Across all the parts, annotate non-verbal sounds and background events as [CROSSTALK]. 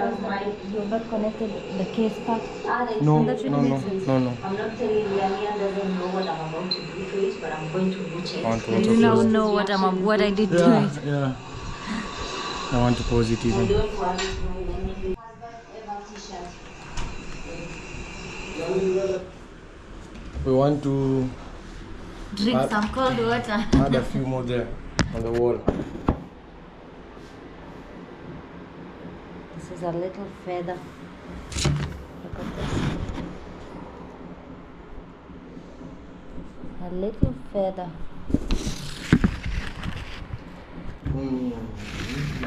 because my you're not connected the case part. Ah, No, no, no, no, no. I'm not telling Liania doesn't know what I'm about to do to it, but I'm going to boot it. I want to You watch now it. know what I'm what I did to Yeah, it. yeah. I want to pause it even. don't worry, no, Liania. Ever t-shirt. We want to Drink Uh, some cold water. add a few more there on the wall. Is a little feather. Look at this. A little feather. Mm.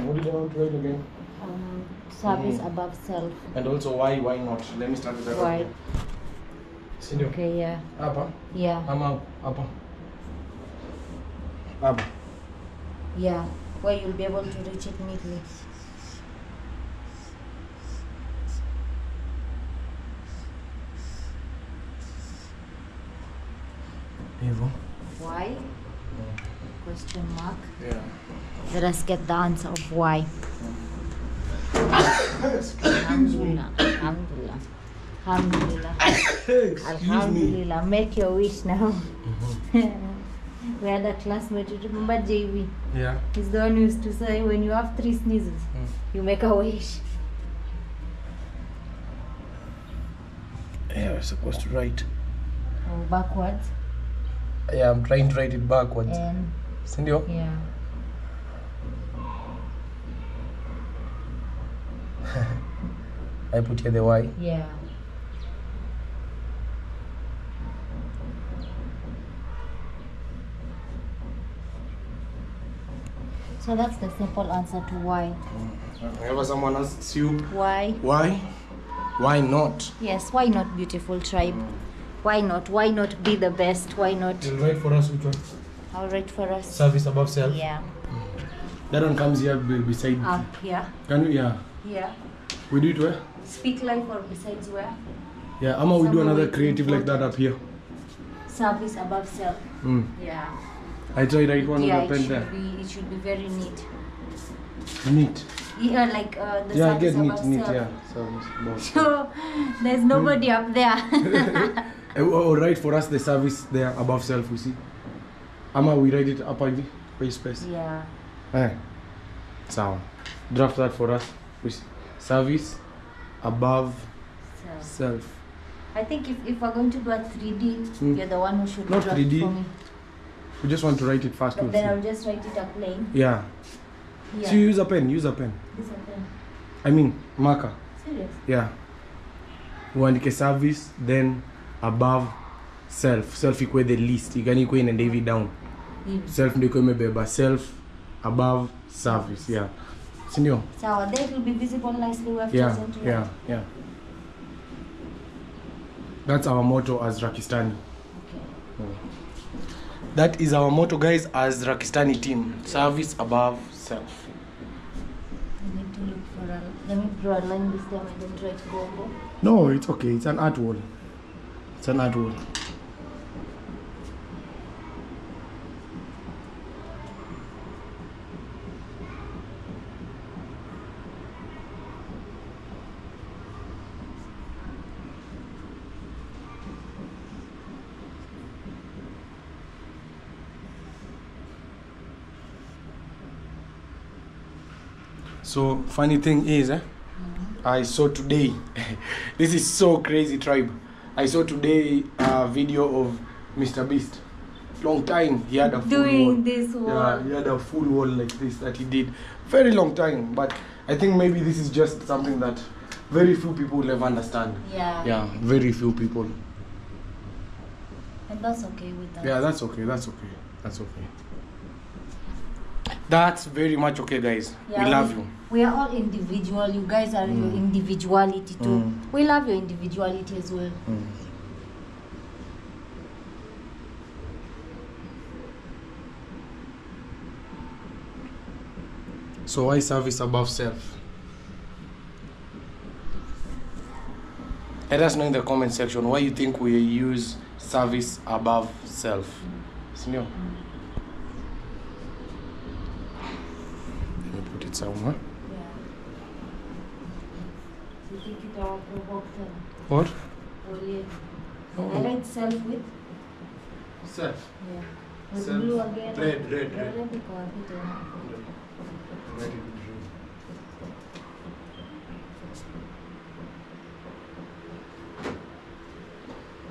What did you want to write again? Um, service Mhm. above self. And also why, why not? Let me start with that. Why? Sindio? Okay, yeah. Hapa? Yeah. Ama hapa? Hapa. Yeah. Where you'll be able to reach it neatly. Hivyo. Why? Question mark. Yeah. Let us get the answer of why. Alhamdulillah. Alhamdulillah. Alhamdulillah. Excuse me. Alhamdulillah. Make your wish now. we had a classmate, you remember JV? Yeah. He's the one who used to say when you have three sneezes, Mm. you make a wish. Yeah, we're supposed to write. Oh, backwards. Yeah, I'm trying to write it backwards. And Sindio? yeah. [LAUGHS] I put here the Y. Yeah. So that's the simple answer to why. Whenever someone asks you Why? why, why not? Yes, why not beautiful tribe? Mm. Why not? Why not be the best? Why not? You'll write for us which one? I'll write for us. Service above self. Yeah. That one comes here be- beside. Up here. Can we? Yeah. Here. We do it where? Speak life or besides where? Yeah. Ama we do another where creative like that up here. Service above self. Mm. Yeah. I try write one yeah, with a it pen should there. be it should be very neat. Neat. Yeah, like uh, the Yeah, I service get neat, above neat. self. Yeah. Service above [LAUGHS] self. So there's nobody up there. [LAUGHS] [LAUGHS] Eh, oh, oh, write for us the service there above self. We see. Ama we write it up hivi kwa space. yeah. Eh. Sawa. Draft that for us. We see. Service above So self. I think if, if we're going to do a 3D, Mm. you're the one who should Not draft 3D. for me. We just want to write it fast. But then. I'll just write it a plain. Yeah. Yeah. So you use a pen. Use a pen. This a pen. I mean marker. Serious? Yeah. Uandike service then above self. Self ikuwe the least. Igani ikuwe inaenda hivi down. Hivi. Self ndio ikuwe imebeba self above service. Yeah. Si ndio? So that will be visible nicely. We have Yeah. chosen to Yeah. Yeah. That's our motto as Rakistaani. Okay. Mm. That is our motto, guys, as Rakistaani team. Service above self. I need to look for a. Let me draw a line this time. I don't write Bongo. No, it's okay. It's an art wall. So funny thing is, eh, I saw today. [LAUGHS] this is so crazy, tribe. I saw today a video of Mr. Beast. Long time he had a full Doing wall. this wall. Yeah, he had a full wall like this that he did. Very long time, but I think maybe this is just something that very few people will ever understand. Yeah. Yeah, very few people. And that's okay with that. Yeah, that's okay. That's okay. That's okay. That's very much okay, guys. Yeah, we love you. We are all individual. You guys are your Mm. individuality too. Mm. We love your individuality as well. Mm. So why service above self? Let us know in the comment section why you think we use service above self. Sindio? Let me put it somewhere. Yeah. provoke What? Olive. Oh. I write self with Self. yeah. Self. blue again. Red, red, red. Red iko wapi tena? Very good.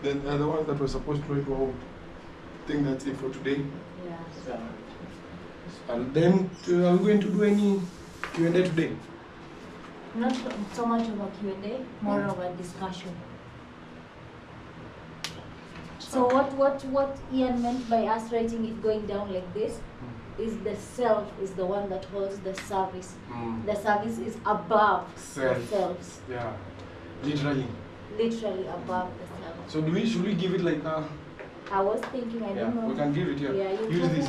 Then the other ones that were supposed to go home. I think that's it for today. Yeah. And then uh, are we going to do any Q&A today? Not so much of a Q&A, more of a discussion. So what, what, what Ian meant by us writing it going down like this is the self is the one that holds the service. Mm. The service is above Self. the selves, Yeah. Literally. literally above the self. So do we should we give it like a I was thinking, I yeah, don't know. we can give it here. Yeah, you Use this.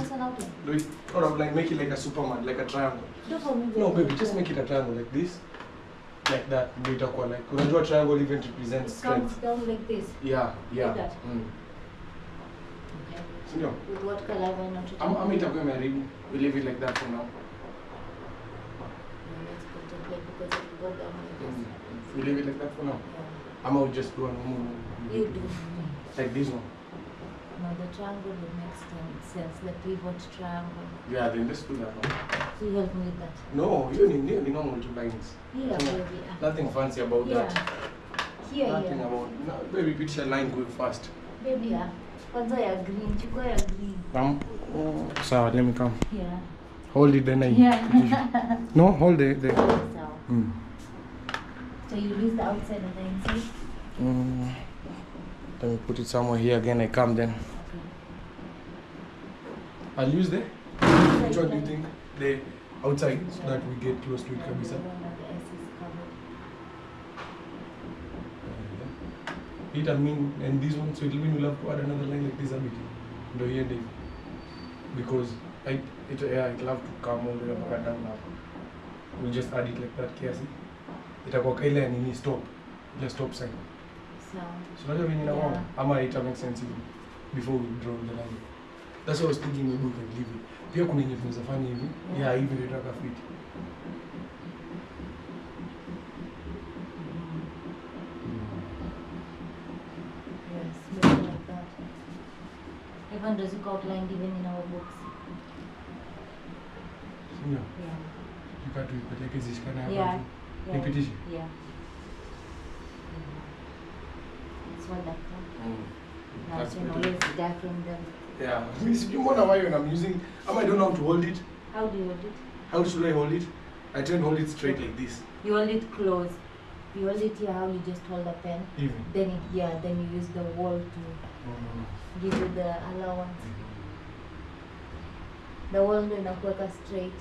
Do it or like make it like a superman, like a triangle. Do for me. No baby. just make it a triangle like this. Like that. Ndio itakuwa like unajua triangle even represents It strength. down like this. Yeah, yeah. Like that. Mm. Okay. Sindio? With what color have I not ama itakuwa imeharibu. We leave it like that for now. Yeah, let's put it like because it will go down like this. Mm. We leave it like that for now. Yeah. gonna just do a normal You do. like this one. No, the triangle would make sense. The pivot triangle. Yeah, then let's do that one. So you help me with that. No, hiyo ni hiyo ni normal two lines. Here, Yeah. baby. Nothing fancy about Here. that. Here, Nothing here. about no, baby picture line going fast. Baby, yeah. Kwanza ya green. Chukua ya green. Come. Sawa, let me come. Yeah. Hold it then I. Yeah. No, hold the the. so, Mm. so you use the outside and the inside. Mm. Let me put it somewhere here again. I come then. I'll use the. Which one do you think? The outside so that we get close to it, kabisa. the one that the S is covered. Uh, it I mean, and this one, so it will mean we'll have to add another line like this a bit. Ndo iende hivi. Because I, it, yeah, it'll have to come all the way mpaka down now. We'll just add it like that kiasi. Itakuwa ka ile ya nini stop. Ile stop sign. So, So unajua venye inakuwa Yeah. ama ita make sense before we draw the line. That's why I was thinking maybe we can leave it. Pia kuna yenye tunaweza fanya hivi. Yeah. Yeah, hivi ndio itaka fit. yes, maybe like that. Even those you outlined even in our books. Ndio. Yeah. Tukaa tuipeleke zishikane hapa. Yeah. juu. Yeah. Nipitishe? Yeah. It's wonderful. Mm. Now That's you can better. always darken them. Yeah. Mimi sijui mbona why when I'm using ama I don't know how to hold it. How do you hold it? How should I hold it? I try and hold it straight like this. You hold it close. You hold it here how you just hold a pen. Even. Then it, yeah, then you use the wall to mm-hmm. give you the allowance. Mm-hmm. The wall ndio inakuweka straight.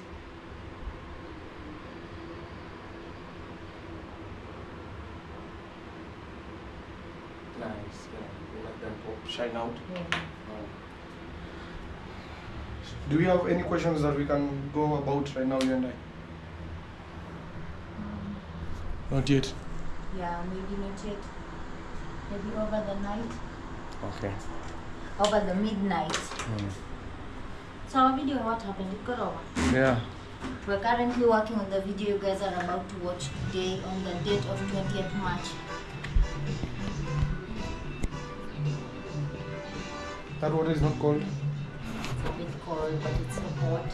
Nice. Yeah. We let them pop, shine out. Yeah. Do we have any questions that we can go about right now, you and I? Um, not yet. Yeah, maybe not yet. Maybe over the night. Okay. Over the midnight. Hmm. So our video, what happened? It got over. Yeah. We're currently working on the video you guys are about to watch today on the date of 20th March. That water is not cold. A bit cold, but it's so hot.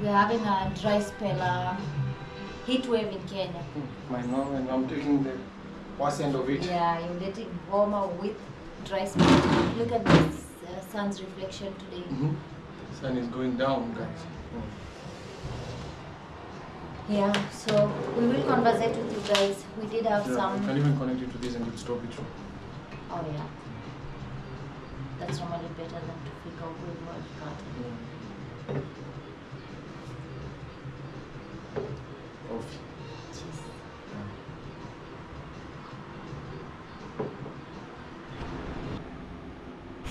We're having a dry spell, a heat wave in Kenya. My mom and I'm taking the worst end of it. Yeah, you're getting warmer with dry spell. Look at this uh, sun's reflection today. hmm Sun is going down, guys. Yeah, so we will conversate with you guys. We did have Yeah, some. you can even connect it to this and it'll stop it. Oh yeah. That's normally better than to figure out with what cut. Off.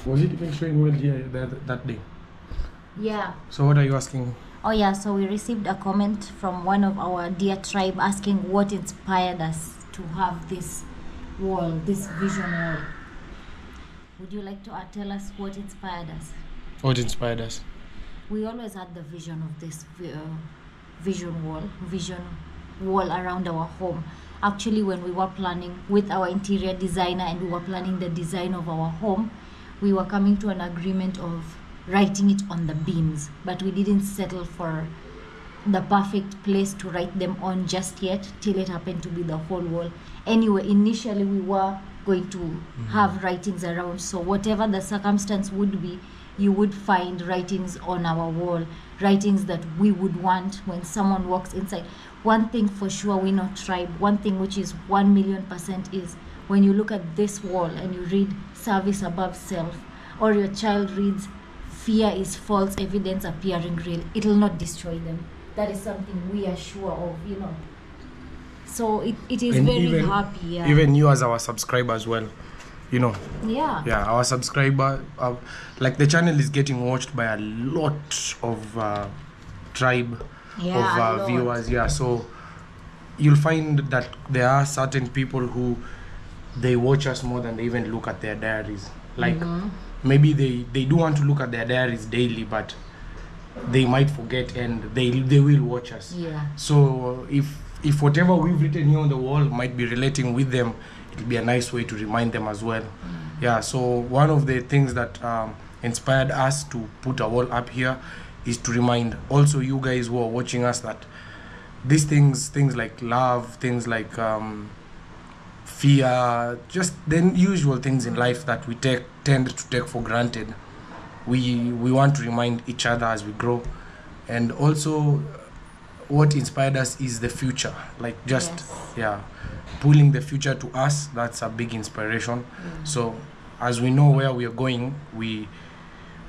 Was it even showing well here that, that day? Yeah. So what are you asking? Oh yeah, so we received a comment from one of our dear tribe asking what inspired us to have this wall, this vision wall. Would you like to uh, tell us what inspired us? What inspired us? We always had the vision of this uh, vision wall, vision wall around our home actually when we were planning with our interior designer and we were planning the design of our home we were coming to an agreement of writing it on the beams but we didn't settle for the perfect place to write them on just yet till it happened to be the whole wall anyway initially we were going to have writings around. So whatever the circumstance would be you would find writings on our wall writings that we would want when someone walks inside. One thing for sure we know tribe. One thing which is 1 million percent is when you look at this wall and you read service above self or your child reads fear is false evidence appearing real it will not destroy them. That is something we are sure of you know so it, it is And very even- happy yeah Even you as our subscriber as well. You know, yeah yeah, our subscriber, uh, like the channel is getting watched by a lot of uh, tribe Yeah, of uh, viewers. Yeah, so you'll find that there are certain people who they watch us more than they even look at their diaries. Like Mm-hmm. maybe they they do want to look at their diaries daily, but they might forget and they they will watch us. yeah So if if whatever we've written here on the wall might be relating with them, it'll be a nice way to remind them as well. Yeah. So one of the things that um, inspired us to put a wall up here is to remind also you guys who are watching us that these things, things like love, things like um, fear, just the usual things in life that we take tend to take for granted. We we want to remind each other as we grow, and also what inspired us is the future like just Yes. yeah pulling the future to us that's a big inspiration mm. so as we know where we are going we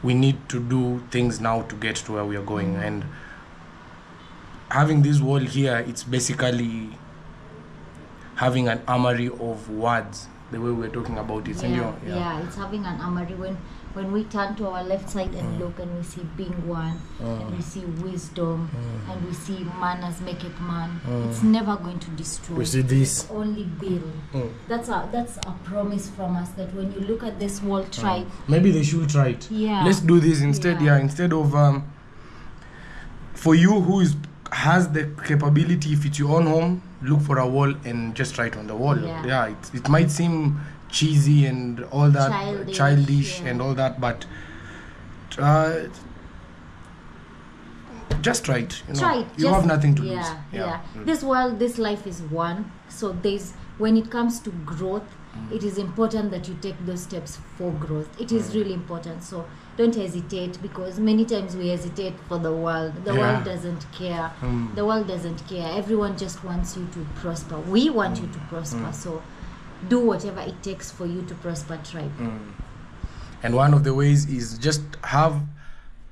we need to do things now to get to where we are going mm. and having this wall here it's basically having an armory of words the way we're talking about it yeah, sindio? yeah. it's having an armory when when we turn to our left side and mm. look and we see being one and mm. we see wisdom mm. and we see man as make it man it's never going to destroy. We see this. It's only build. Mm. that's a that's a promise from us that when you look at this wall tribe maybe they should try it. Yeah. Let's do this instead Yeah. yeah, instead of um for you who is has the capability if it's your own home look for a wall and just write on the wall. Yeah. it, it might seem cheesy and all that Childish, childish yeah. and all that but uh, just try it you know try it you just- have nothing to yeah, lose yeah Mm. this world this life is one so there's when it comes to growth Mm. it is important that you take those steps for growth it is Mm. really important so don't hesitate because many times we hesitate for the world the Yeah. world doesn't care Mm. the world doesn't care everyone just wants you to prosper we want you to prosper Mm. so do whatever it takes for you to prosper tribe Mm. and one of the ways is just have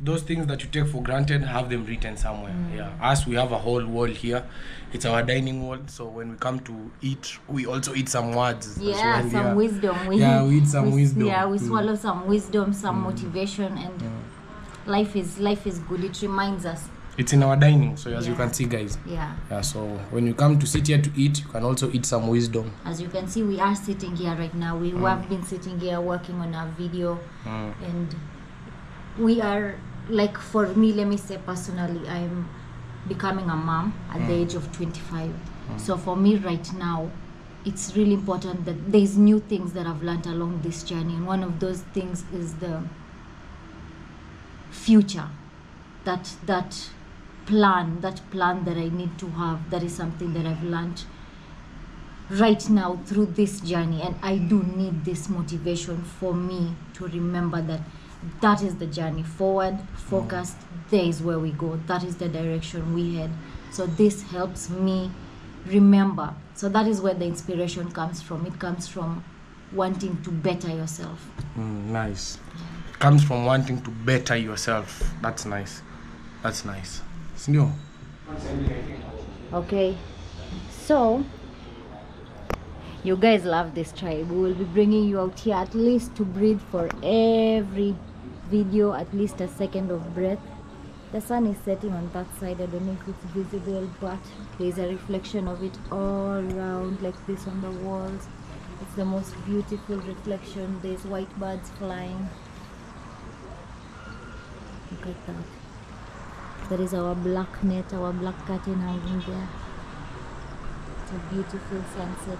those things that you take for granted have them written somewhere Mm. yeah as we have a whole wall here it's our dining wall so when we come to eat we also eat some words yeah well, some yeah. wisdom we, Yeah, we eat some [LAUGHS] we- wisdom. yeah we Mm. swallow some wisdom some mm. motivation and yeah. life is life is good it reminds us it's in our dining so as you can see guys. Yeah. Yeah so when you come to sit here to eat you can also eat some wisdom. As you can see we are sitting here right now. We mm. have been sitting here working on our video. Mm. and we are like for me let me say personally i'm becoming a mom at the mm. age of 25 mm. so for me right now it's really important that there's new things that i've learned along this journey. And one of those things is the future that that plan that plan that i need to have that is something that i've learned right now through this journey. And i do need this motivation for me to remember that that is the journey forward focused there is where we go. That is the direction we head. So this helps me remember. So that is where the inspiration comes from. It comes from wanting to better yourself. Mm, nice. Comes from wanting to better yourself. That's nice. That's nice sindio okay. So you guys love this tribe. We will be bringing you out here at least to breathe for every video at least a second of breath. The sun is setting on that side. I don't know if it's visible but there's a reflection of it all around like this on the walls. It's the most beautiful reflection. There's white birds flying. Look at that there is our black net our black curtain hanging there It's a beautiful sunset.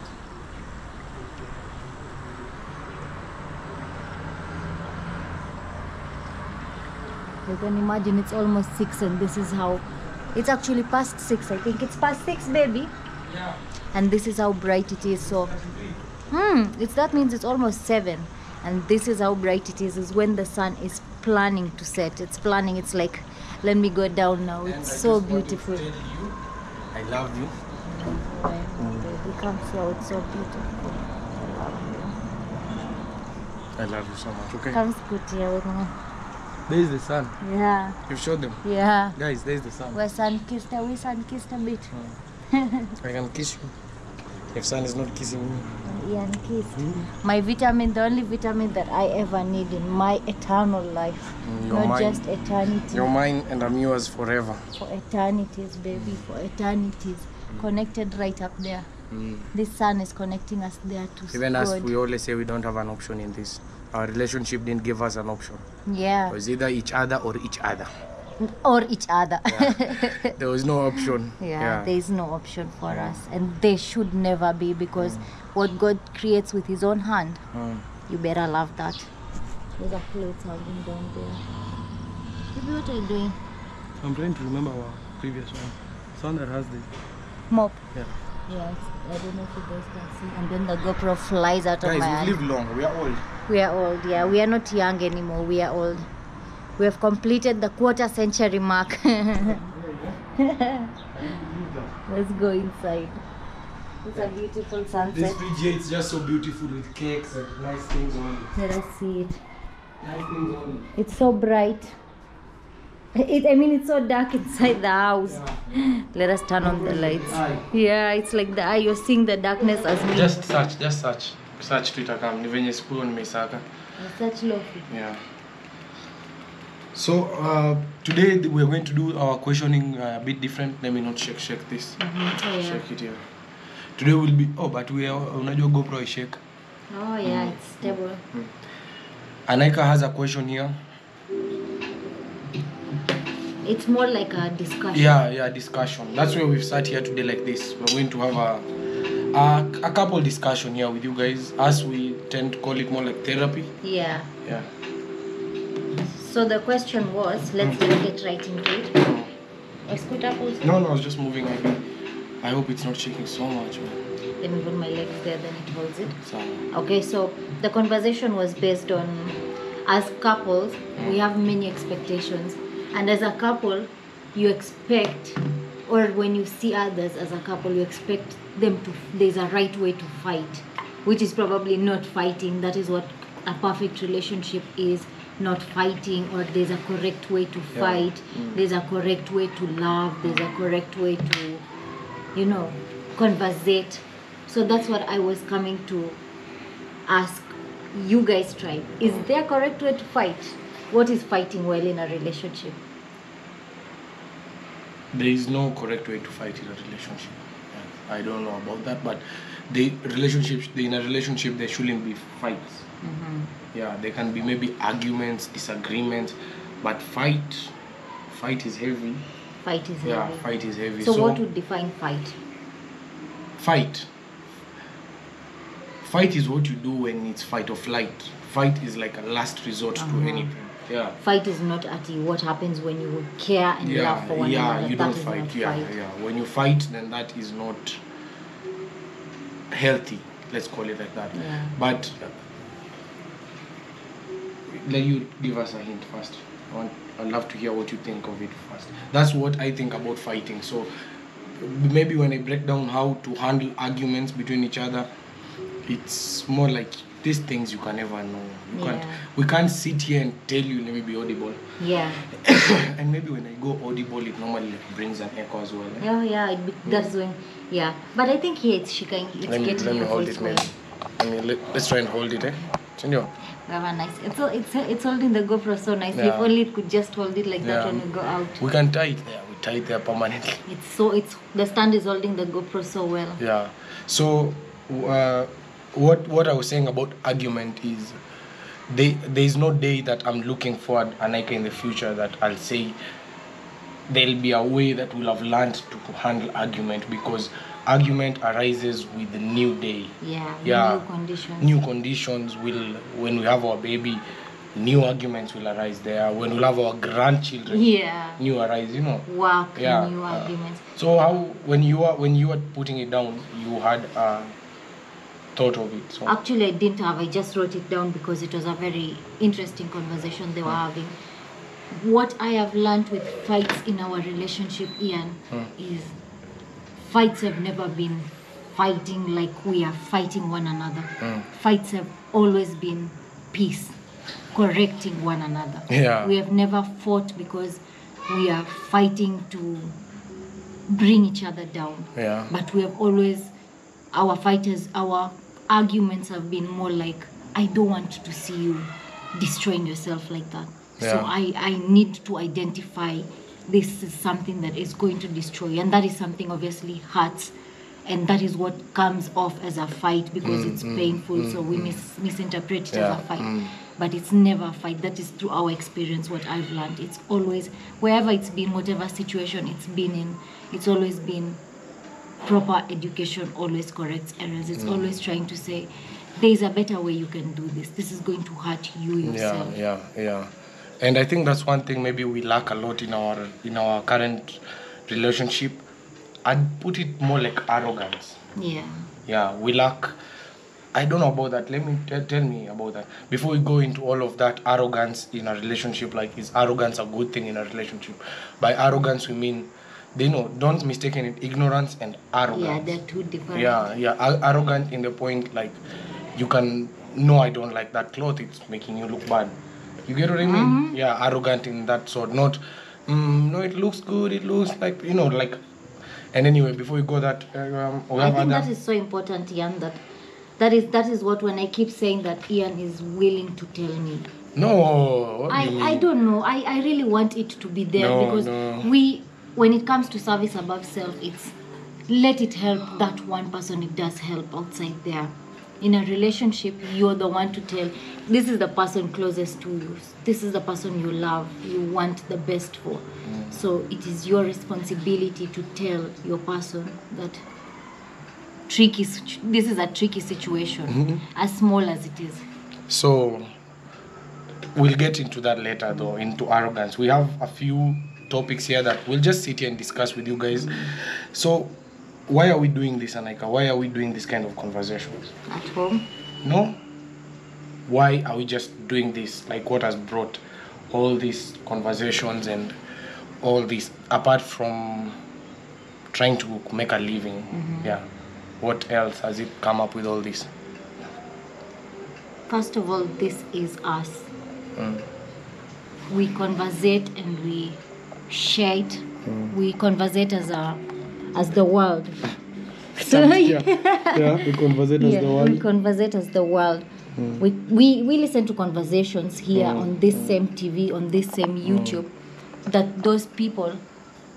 You can imagine it's almost six, and this is how it's actually past six. I think it's past six, baby. Yeah. And this is how bright it is. So, hmm, it's that means it's almost seven, and this is how bright it is. Is when the sun is planning to set. It's planning. It's like, let me go down now. It's so beautiful. you, I love you. Baby, come slow. It's so beautiful. I love you. I love you so much. Okay. Come scoot here with me. There is the sun. Yeah, You've showed them. yeah. Guys, there is the sun. We're sun kissed. We sun kissed a bit? Hmm. I can kiss you. If sun is not kissing me. [LAUGHS] Mm. Kissed. My vitamin, the only vitamin that I ever need in my eternal life. Mm, You're Not mine. just eternity. You're mine and I'm yours forever. for eternities, baby, for eternities. Connected right up there. This sun is connecting us there to Even us, we always say we don't have an option in this. Our relationship didn't give us an option. Yeah. It was either each other or each other. Or each other. There was no option. [LAUGHS] yeah, there is no option for us. And there should never be because what God creates with his own hand, Mm. you better love that. There's a clothes hanging down there. Baby, what are you doing? I'm trying to remember our previous one. Sound that has the. Mop. Yeah. Yes, I don't know if you guys can see. And then the GoPro flies out of my Guys, we live long. We are old. We are old, yeah. We are not young anymore. We are old. We have completed the quarter century mark. [LAUGHS] Let's go inside. It's a beautiful sunset This sunset. fridge here is just so beautiful with cakes and nice things on it. Let us see it. Nice things on It's so bright. It, I mean, it's so dark inside the house. Let us turn on the lights. Eye. Yeah, it's like the eye. You're seeing the darkness as me. it. Just search, just search. Search Twitter cam. Ni venye school nimeisaka. such lofi. Yeah. So uh, today we're going to do our questioning uh, a bit different. Let me not shake shake this. Oh, yeah. Shake it here. Today will be oh but we are unajua GoPro shake. Oh, yeah, it's stable. Anaika has a question here. It's more like a discussion. Yeah, yeah, discussion. That's why we've sat here today like this. We're going to have a, a a couple discussion here with you guys. As we tend to call it more like therapy. Yeah. Yeah. So the question was, let's mm. get right into it. A scooter pulls. No, no, I was just moving. I think. I hope it's not shaking so much. Man. Let me put my legs there, then it holds it. So, Okay, so the conversation was based on as couples, we have many expectations. And as a couple, you expect, or when you see others as a couple, you expect them to, there's a right way to fight, which is probably not fighting. That is what a perfect relationship is not fighting, or there's a correct way to Yeah. fight, mm. there's a correct way to love, there's a correct way to, you know, conversate. So that's what I was coming to ask you guys tribe is mm. there a correct way to fight what is fighting well in a relationship there is no correct way to fight in a relationship. I don't know about that, but the relationships in a relationship there shouldn't be fights. Mm-hmm. Yeah, there can be maybe arguments, disagreements, but fight, fight is heavy. fight is Yeah, heavy. fight is heavy. so, what would define fight? Fight. Fight is what you do when it's fight or flight. Fight is like a last resort to Uh-huh. anything. Yeah. Fight is not at you what happens when you care and yeah love for one yeah another. you That don't is fight. not yeah fight. yeah. When you fight then that is not healthy. Let's call it like that. Yeah. but let you give us a hint first. I want, I'd love to hear what you think of it first. That's what I think about fighting. So maybe when I break down how to handle arguments between each other it's more like these things you can never know. You can't we can't sit here and tell you let me be audible. Yeah. [COUGHS] And maybe when I go audible, it normally brings an echo as well. eh? yeah yeah it be, that's when yeah. But i think here it's shaking it's Let me, getting let me hold it, man. Let me, let, let's try and hold it, eh? Senor. Very nice. It's all, it's it's holding the GoPro so nicely. Yeah. If only it could just hold it like that when we go out. We can tie it there. We tie it there permanently. It's so it's the stand is holding the GoPro so well. Yeah. So, uh, what what I was saying about argument is, they, there is no day that I'm looking forward, Anika, in the future that I'll say, there'll be a way that we'll have learned to handle argument because argument arises with the new day Yeah. Yeah. New conditions. new conditions will when we have our baby new arguments will arise there when we'll have our grandchildren Yeah. new arise you know Work. Yeah, New uh, arguments. so how when you are when you are putting it down you had a thought of it so Actually, I didn't have. I just wrote it down because it was a very interesting conversation they were having. What I have learned with fights in our relationship, Ian, is fights have never been fighting like we are fighting one another. Hmm. Fights have always been peace, correcting one another. Yeah. We have never fought because we are fighting to bring each other down yeah but we have always our fighters our arguments have been more like i don't want to see you destroying yourself like that so i i need to identify this is something that is going to destroy and that is something obviously hurts and that is what comes off as a fight because it's painful so we mis- misinterpret it Mm, Yeah, as a fight. mm. but it's never a fight. That is through our experience what i've learned. It's always wherever it's been whatever situation it's been in it's always been proper education always corrects errors. It's always trying to say there's a better way you can do this. This is going to hurt you yourself. yeah yeah yeah and i think that's one thing maybe we lack a lot in our in our current relationship. I'd put it more like arrogance. Yeah. Yeah we lack i don't know about that. Let me tell tell me about that. Before we go into all of that arrogance in a relationship like is arrogance a good thing in a relationship? By arrogance we mean they know don't mistake it ignorance and arrogance. Yeah they're two different. Yeah yeah ar- arrogant in the point like you can no i don't like that cloth. It's making you look bad you get what i mean yeah arrogant in that sort not mm, no it looks good it looks like you know like and anyway before we go that um, I think that is so important, Ian. That that is that is what when I keep saying that Ian is willing to tell me. no what do? I, I don't know. I, I really want it to be there No, because no. we when it comes to service above self, it's let it help that one person it does help outside there. In a relationship, you're the one to tell this is the person closest to you. This is the person you love, you want the best for. Mm. So it is your responsibility to tell your person that tricky this is a tricky situation, Mm-hmm. as small as it is. So we'll get into that later though, into arrogance. We have a few topics here that we'll just sit here and discuss with you guys. So why are we doing this, Anika? Why are we doing this kind of conversations? At home, No? Why are we just doing this? Like what has brought all these conversations and all this apart from trying to make a living? Yeah. What else has it come up with all this? First of all, this is us. Mm. We conversate and we share it. Mm. We conversate as a as the world. So yeah, [LAUGHS] we conversate yeah, we conversate as the world. Mm. We, we we listen to conversations here mm. on this same TV, on this same mm. YouTube, that those people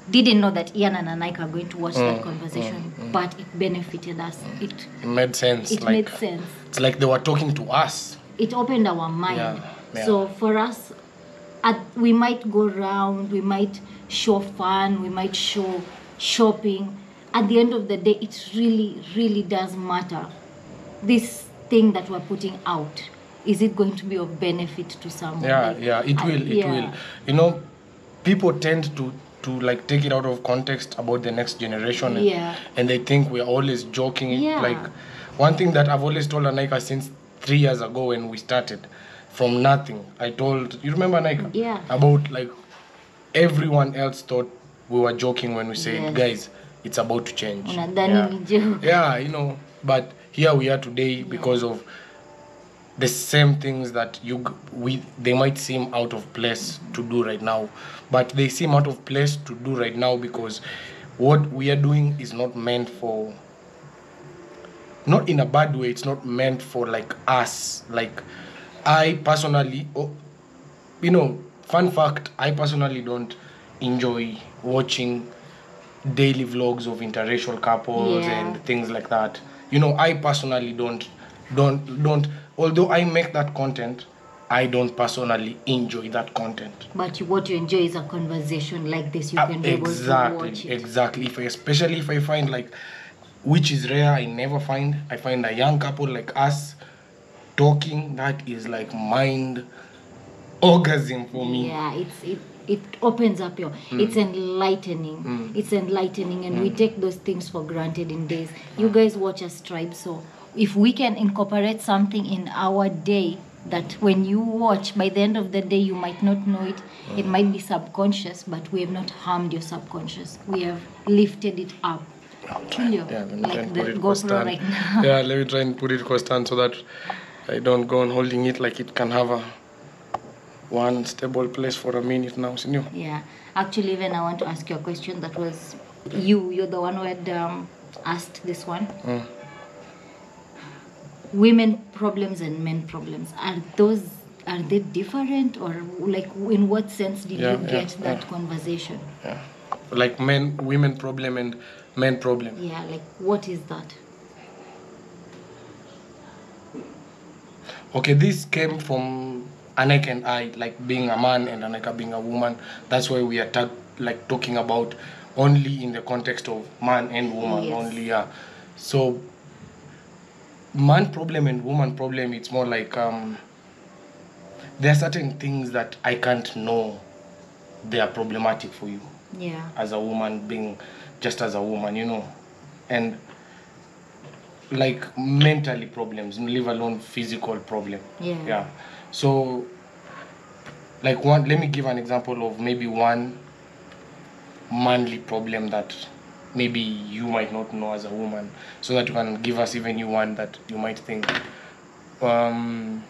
didn't know that Ian and Anaika are going to watch that conversation, but it benefited us. It It made sense. it like made sense. it's like they were talking to us. it opened our mind. Yeah, yeah. So for us, at, we might go around, we might show fun, we might show shopping. At the end of the day, it really, really does matter. This thing that we're putting out, is it going to be of benefit to someone? Yeah, Like, yeah, it I- will, it yeah. will. You know, people tend to to like take it out of context about the next generation and, Yeah. and they think we're always joking Yeah. like one thing that I've always told Anika since three years ago when we started from nothing I told you remember Anika Yeah. about like everyone else thought we were joking when we said Yes. guys it's about to change yeah. yeah you know but here we are today because of the same things that you we they might seem out of place to do right now but they seem out of place to do right now because what we are doing is not meant for not in a bad way it's not meant for like us like i personally oh, you know fun fact i personally don't enjoy watching daily vlogs of interracial couples Yeah. and things like that you know i personally don't don't don't although i make that content I don't personally enjoy that content. But you, what you enjoy is a conversation like this. You Uh, can be able to exactly, watch it. exactly. If I, especially if I find like, which is rare, I never find. I find a young couple like us talking. That is like mind orgasm for me. Yeah, it's it it opens up your. Hmm. It's enlightening. Hmm. It's enlightening, and we hmm. take those things for granted in days. Hmm. You guys watch us tribe, so if we can incorporate something in our day that when you watch by the end of the day you might not know it it might be subconscious but we have not harmed your subconscious. We have lifted it up. Tulio, Yeah, let me try like and the put it GoPro right [LAUGHS] now. Yeah, let me try and put it constant so that I don't go on holding it like it can have a one stable place for a minute now. You? Yeah, actually, even I want to ask you a question that was you. You're the one who had um, asked this one. Mm. Women problems and men problems are those are they different or like in what sense did Yeah, you yeah, get that yeah. conversation? Yeah. Like men, women problem and men problem. Yeah, like what is that? Okay, this came from Anek and I, like being a man and Aneka being a woman. That's why we are ta- like talking about only in the context of man and woman Yes. only. Yeah. So man problem and woman problem, it's more like um, there are certain things that I can't know they are problematic for you Yeah. as a woman being just as a woman you know and like mentally problems leave alone physical problem Yeah. yeah so like one let me give an example of maybe one manly problem that maybe you might not know as a woman so that you can give us even you one that you might think um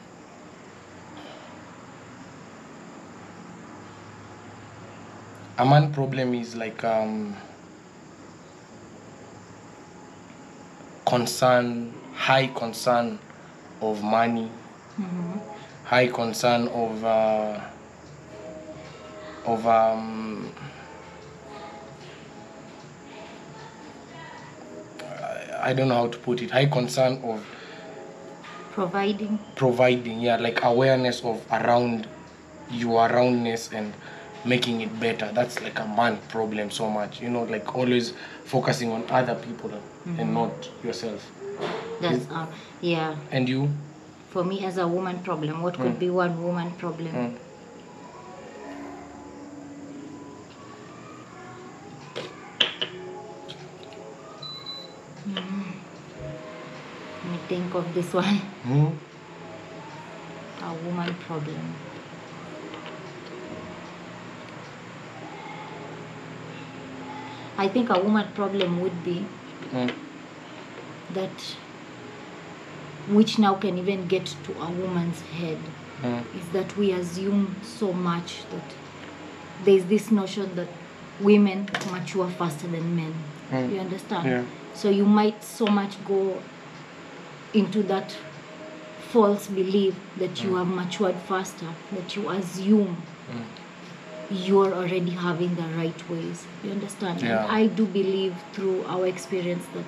a man problem is like um concern high concern of money Mhm. High concern of uh, of um I- don't know how to put it. High concern of Providing. providing yeah like awareness of around your aroundness and making it better. That's like a man problem so much you know like always focusing on other people and not yourself. That's uh, yeah. and you For me, as a woman problem, what could Mm. be one woman problem? Mm. Let me think of this one. Hmm? A woman problem. I think a woman problem would be Mm. that which now can even get to a woman's head Mm. is that we assume so much that there's this notion that women mature faster than men. Mm. You understand? Yeah. So you might so much go into that false belief that Mm. you have matured faster, that you assume Mm. you're already having the right ways. You understand? Yeah. And I do believe through our experience that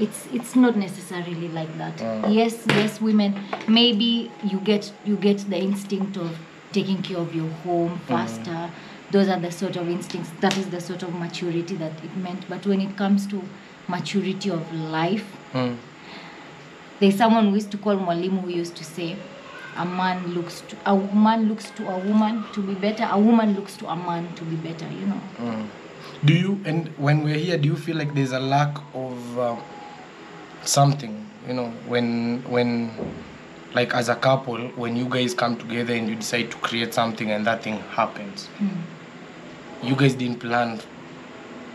it's it's not necessarily like that. Mm. Yes, yes, women maybe you get you get the instinct of taking care of your home faster. Those are the sort of instincts. That is the sort of maturity that it meant. But when it comes to maturity of life, Mm. there's someone who used to call Mwalimu who used to say, a man looks to a man looks to a woman to be better. A woman looks to a man to be better. You know. Mm. Do you and when we're here, do you feel like there's a lack of uh, something? You know, when when like as a couple, when you guys come together and you decide to create something and that thing happens, hmm. you guys didn't plan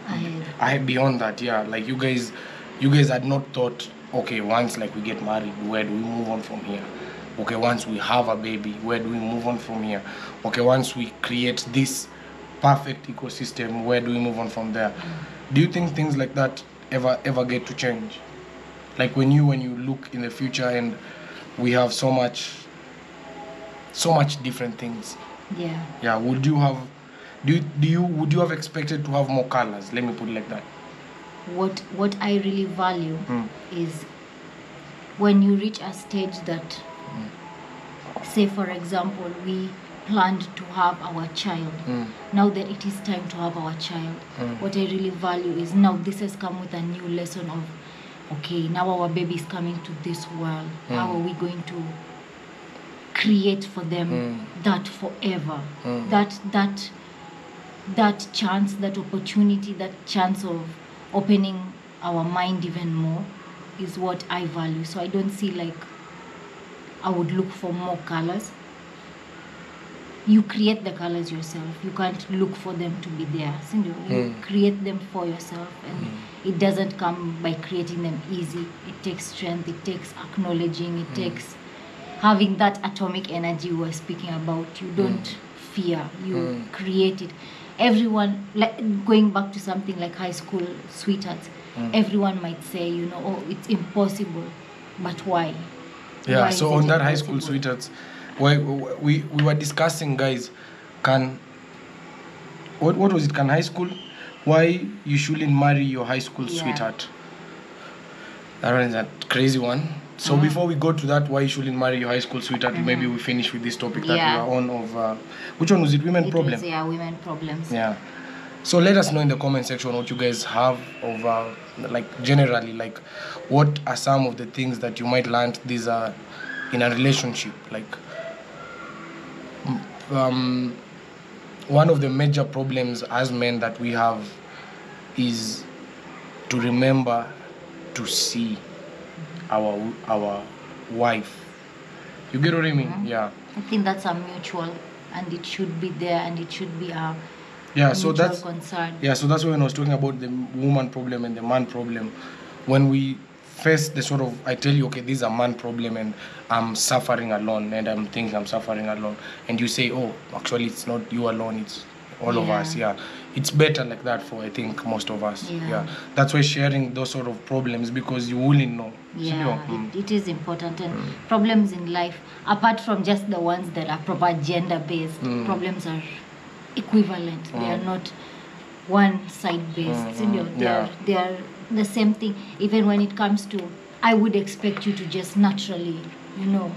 I had beyond that, yeah. Like you guys, you guys had not thought, okay, once like we get married, where do we move on from here? Okay, once we have a baby, where do we move on from here? Okay, once we create this perfect ecosystem, where do we move on from there? Hmm. Do you think things like that ever ever get to change? Like when you when you look in the future and we have so much, so much different things. yeah. Yeah, would you have? Do you, do you would you have expected to have more colors? Let me put it like that. What what I really value Mm. is when you reach a stage that say for example we planned to have our child Mm. now that it is time to have our child Mm. what i really value is now this has come with a new lesson of okay now our baby is coming to this world how Mm. are we going to create for them Mm. that forever Mm. that that that chance that opportunity that chance of opening our mind even more is what i value so i don't see like i would look for more colors you create the colors yourself you can't look for them to be there sindio you Mm. create them for yourself and it doesn't come by creating them easy. It takes strength it takes acknowledging it takes having that atomic energy we were speaking about. You don't fear. You Mm. create it. Everyone like going back to something like high school sweethearts Mm. everyone might say you know oh it's impossible. But why? Yeah Why so on that high school sweethearts why we we were discussing guys can what what was it? Can high school why you shouldn't marry your high school Yeah. sweetheart that one is a crazy one so Mhm. before we go to that why you shouldn't marry your high school sweetheart maybe Mhm. we finish with this topic that Yeah. we are on of uh, which one was it women It problem was, yeah women problems yeah so let us know in the comment section what you guys have of uh, like generally like what are some of the things that you might learn these are in a relationship like um, one of the major problems as men that we have is to remember to see our our wife you get what i mean Mhm. yeah i think that's a mutual and it should be there and it should be a yeah so that's concern Yeah, so that's when I was talking about the woman problem and the man problem. When we face the sort of, I tell you, okay, this is a man problem and I'm suffering alone and I'm thinking I'm suffering alone. And you say, oh, actually, it's not you alone, it's all of us. Yeah. It's better like that for, I think, most of us. Yeah. That's why sharing those sort of problems because you wouldn't know. yeah Mm. it, it is important and problems in life apart from just the ones that are proper gender based Mm. problems are equivalent they are Mm. not one side based Mm, mm, they yeah. are they are the same thing even when it comes to i would expect you to just naturally you know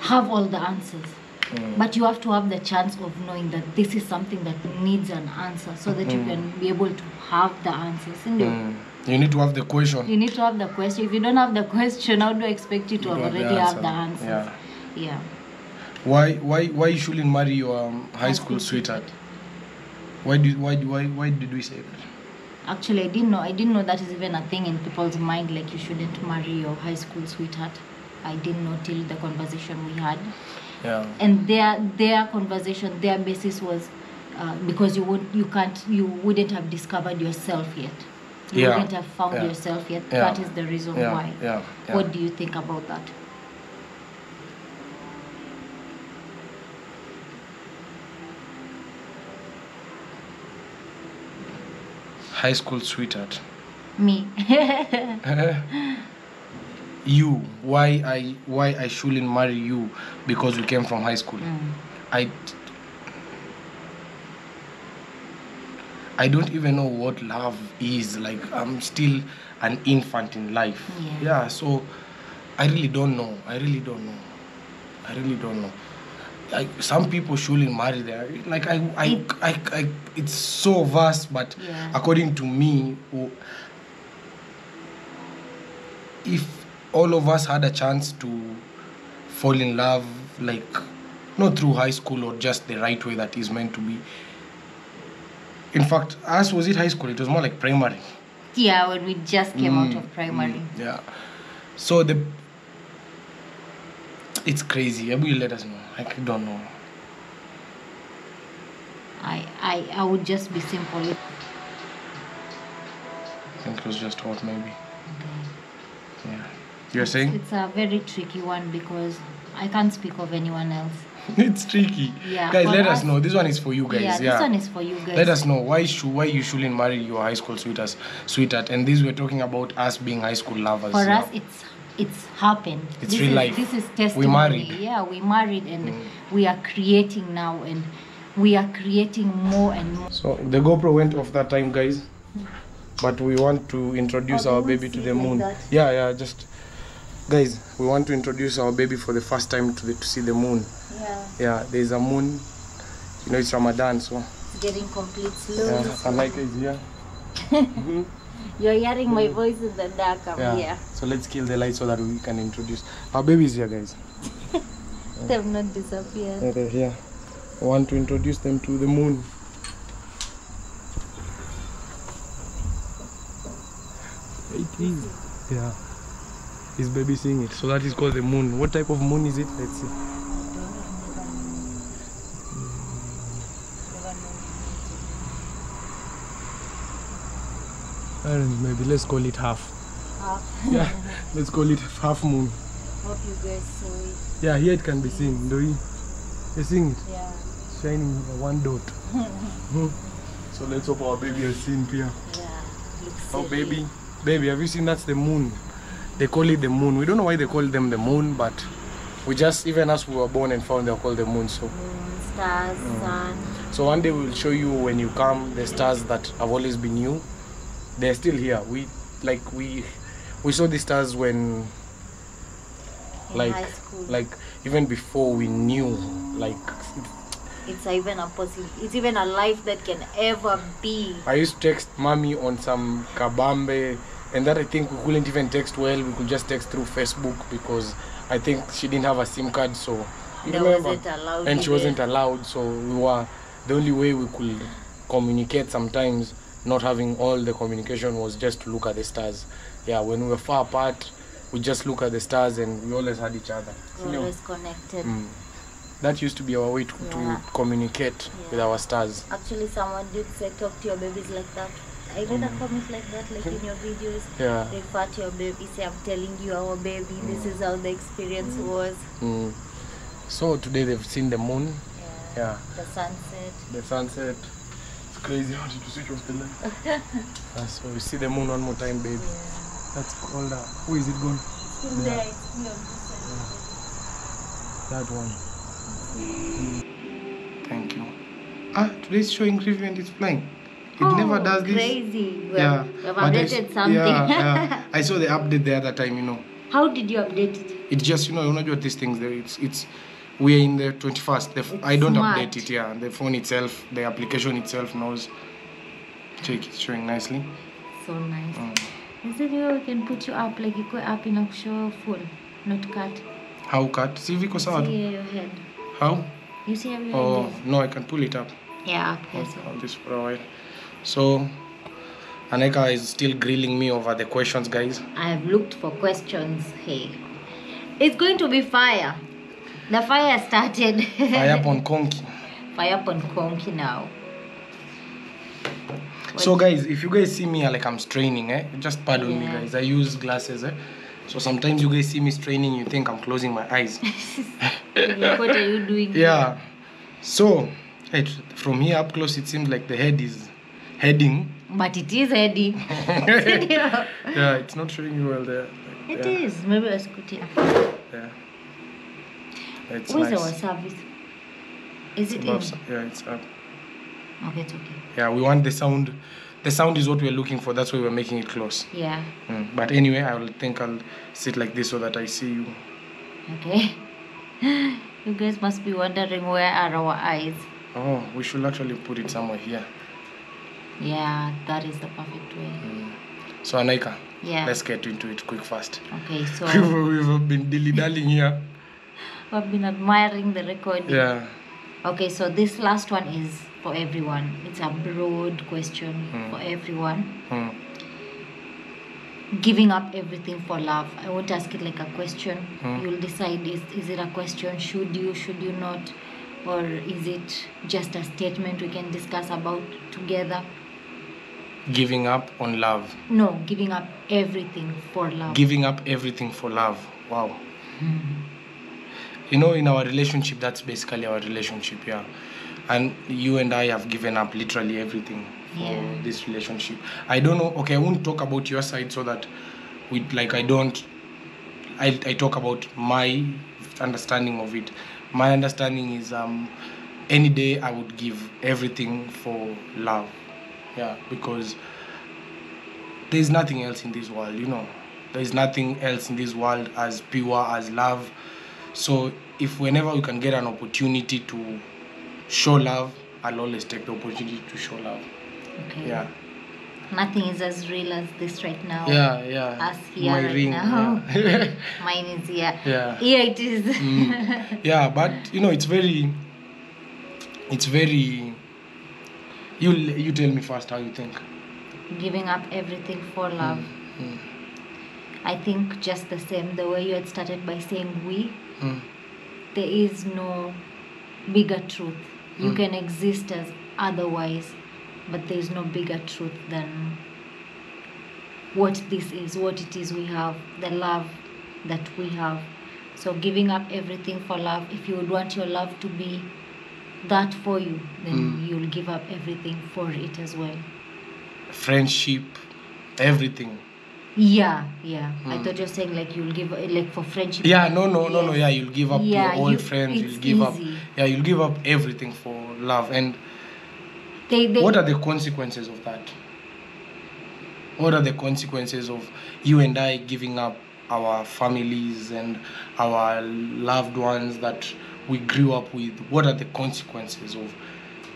have all the answers Mm. but you have to have the chance of knowing that this is something that needs an answer so that you Mm. can be able to have the answers sindio Mm. You need to have the question. you need to have the question if you don't have the question how do i expect you to You have got the already have the answer. answers Yeah. yeah Why, why, why you shouldn't marry your um, high, High school school sweetheart? Why did, why, why, why did we say that? Actually i didn't know i didn't know that is even a thing in people's mind like you shouldn't marry your high school sweetheart i didn't know till the conversation we had Yeah. and their their conversation their basis was uh, because you won't you can't you wouldn't have discovered yourself yet you Yeah. wouldn't have found Yeah. yourself yet Yeah. that is the reason why Yeah. yeah. what do you think about that high school sweetheart. me you, why I why I shouldn't marry you because we came from high school. Mm. I I don't even know what love is. Like I'm still an infant in life. Yeah. yeah so I really don't know. I really don't know. I really don't know. Like some people shouldn't marry there. Like I, I, It- I, I, it's so vast. But Yeah. according to me, if all of us had a chance to fall in love, like not through high school or just the right way that is meant to be. In fact, us was it high school? It was more like primary. yeah when we just came out Mm, of primary mm, yeah. So the it's crazy. Maybe let us know. I don't know. I, I I would just be simple. I think it was just hot, maybe. Yeah. You're saying It's a very tricky one because I can't speak of anyone else. [LAUGHS] it's tricky. Yeah, Guys, let us us- know. This one is for you guys. yeah, Yeah. this one is for you guys. Let us know why should why you shouldn't marry your high school sweetheart, sweetheart. And this we're talking about us being high school lovers. For yeah. us, it's it's happened. It's this real is, life. This is We married. Yeah, we married and Mm. we are creating now and we are creating more and more. So the GoPro went off that time, guys. But we want to introduce Oh, our baby to the it like moon. Yeah, yeah, just guys we want to introduce our baby for the first time to, the, to see the moon Yeah, yeah there's a moon you know it's ramadan so it's getting complete slowly. yeah Anika is here You're hearing my voice in the dark. I'm yeah. here. so let's kill the light so that we can introduce. Our baby is here guys? [LAUGHS] They've not disappeared. yeah, they're here. I want to introduce them to the moon. It is yeah his baby seeing it. So that is called the moon. What type of moon is it? Let's see I maybe let's call it half. Half. [LAUGHS] yeah let's call it half moon. Hope you guys saw it. yeah here it can be seen. Do you? You seeing it? Yeah. shining one dot. [LAUGHS] Hmm. So let's hope our baby has seen here Yeah. Oh baby. Baby have you seen that's the moon? They call it the moon. We don't know why they call them the moon but we just even as we were born and found they're called the moon so. Moon, stars, hmm. sun. so one day we'll show you when you come the stars that have always been new they're still here we like we we saw the stars when In like like even before we knew like it's even a possible. It's even a life that can ever be. I used to text mommy on some kabambe, and that I think we couldn't even text well. We could just text through Facebook because I think she didn't have a SIM card, so you That remember? and she wasn't allowed. So we were the only way we could communicate. Sometimes not having all the communication was just to look at the stars. Yeah, when we were far apart, we just look at the stars and we always had each other. We're always connected. Mm. That used to be our way to, Yeah. to communicate with our stars. Actually, someone did say talk to your babies like that. I read a Mm. comment like that, like in your videos. Yeah. Refer to your baby, say, I'm telling you, our baby, this is how the experience was. Mm. So today they've seen the moon. Yeah. Yeah. The sunset. the sunset. It's crazy how did you switch off the light? uh, so we see the moon one more time, baby. Yeah. That's called. Uh, who is it gone? Still Yeah. there, it's still on this. That one. Thank you. Ah, today's showing review and it's flying. It never Oh, does this. Crazy. We Yeah. have, we have but I s- updated something. Yeah, [LAUGHS] yeah. I saw the update the other time. You know, How did you update it? it's just you know you know what these things. There, it's it's. We are in the 21st. The f- I don't smart. update it. Yeah, the phone itself, the application itself knows. Check, it's showing nicely. So nice. Mm. Any we can put you up like you go up in a show full, not cut? How cut? See if iko sawa? See your head. How? You see how your Oh head no, I can pull it up. Yeah, up here. So. this for a while. So, Aneka is still grilling me over the questions, guys. I have looked for questions. Hey, it's going to be fire. The fire started. Fire [LAUGHS] up on Konki. fire up on Konki now. So, guys, if you guys see me like I'm straining, eh, just pardon me, guys. I use glasses, eh. So sometimes you guys see me straining, you think I'm closing my eyes. [LAUGHS] What are you doing? yeah. So, hey, from here up close, it seems like the head is heading. But it is heady. yeah. [LAUGHS] Yeah, it's not showing you well there. It yeah. is. Maybe I scoot here. Yeah. It's Where's nice. our service? Is it in? Above- Yeah, it's up. Okay, it's okay. Yeah, we want the sound. The sound is what we're looking for. That's why we're making it close. Yeah. Mm. But anyway, I will think I'll sit like this so that I see you. Okay. [LAUGHS] You guys must be wondering where are our eyes. Oh, we should actually put it somewhere here. Yeah, that is the perfect way. So Anaika, Yeah. let's get into it quick fast. Okay, so [LAUGHS] we've, we've been dilly dallying here. I've been admiring the recording. Yeah. Okay, so this last one is for everyone. It's a broad question Hmm. for everyone. Mm. Giving up everything for love. I won't ask it like a question. Hmm. You'll decide is, is it a question? Should you, should you not? Or is it just a statement we can discuss about together? Giving up on love. No, giving up everything for love. Giving up everything for love. Wow. You know, in our relationship, that's basically our relationship, yeah. And you and I have given up literally everything for Yeah. this relationship. I don't know. Okay, I won't talk about your side so that we like I don't. I I talk about my understanding of it. My understanding is um, any day I would give everything for love, yeah, because there's nothing else in this world, you know. there is nothing else in this world as pure as love so if whenever we can get an opportunity to show love i'll always take the opportunity to show love Okay. yeah Nothing is as real as this right now. yeah yeah Us here my right ring now. yeah. [LAUGHS] Mine [LAUGHS] is here. Yeah. Here it is. Mm. yeah but you know it's very it's very you you tell me first how you think Giving up everything for love. mm. I think just the same. The way you had started by saying we, Mm. there is no bigger truth. You Mm. can exist as otherwise, but there is no bigger truth than what this is, what it is we have, the love that we have. So, giving up everything for love, if you would want your love to be that for you, then Mm. you'll give up everything for it as well. friendship everything Yeah, yeah. I Mm. thought you were saying like you'll give like for friendship. yeah no no no no. Yeah. You'll give up Yeah, your old you- friends. You'll give up. yeah you'll give up everything for love. And They, they, what are the consequences of that? What are the consequences of you and i giving up our families and our loved ones that we grew up with? What are the consequences of